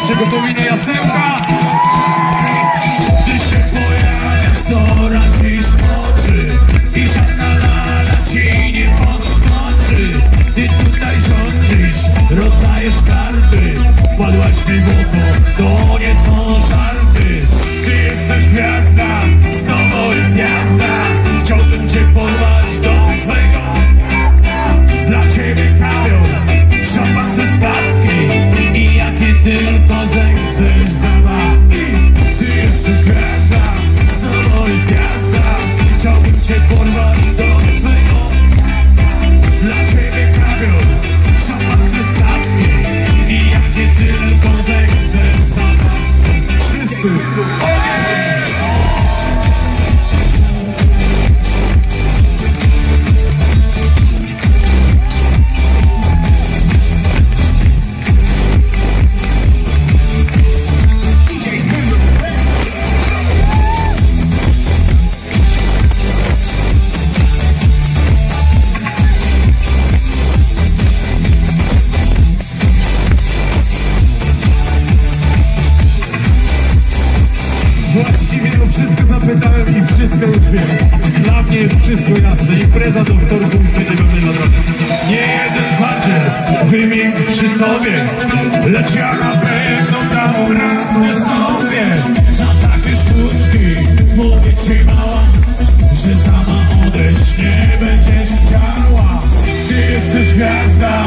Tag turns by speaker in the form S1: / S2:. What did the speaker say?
S1: Jeszcze gotowi? Na jasełka? Ty się pojawiasz, to razisz oczy. I żadna lala ci nie podskoczy. Ty tutaj rządzisz, rozdajesz karty. Wpadłaś mi w oko, tylko zechcesz zabawki Ty jesteś gwiazda, z jest jazda Chciałbym cię porwać do swego Dla ciebie kawior, szampan stawki I jakie tylko zechcesz zabawki Wszyscy! Wiem. Dla mnie jest wszystko jasne. Impreza do wtorku będzie we mnie na drodze. Nie jeden twarzy wymień przy tobie, lecz ja na pewno dam radę sobie. Za takie sztuczki mówię ci mała, że sama odejść nie będziesz chciała. Ty jesteś gwiazda,